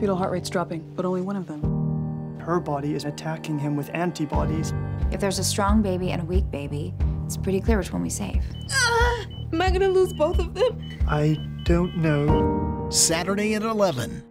Fetal heart rate's dropping, but only one of them. Her body is attacking him with antibodies. If there's a strong baby and a weak baby, it's pretty clear which one we save. Ah, am I gonna lose both of them? I don't know. Saturday at 11